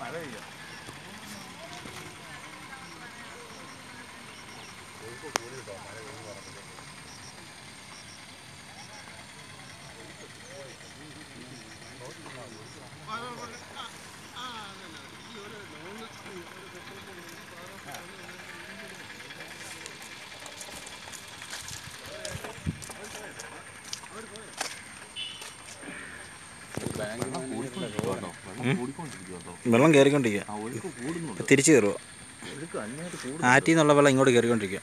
മഴ പെയ്യാം? മഴ പെയ്യുന്നു വെള്ളം കയറിക്കൊണ്ടിരിക്കുക തിരിച്ചു കയറുക ആറ്റിൽ നിന്നുള്ള വെള്ളം ഇങ്ങോട്ട് കയറിക്കൊണ്ടിരിക്കുക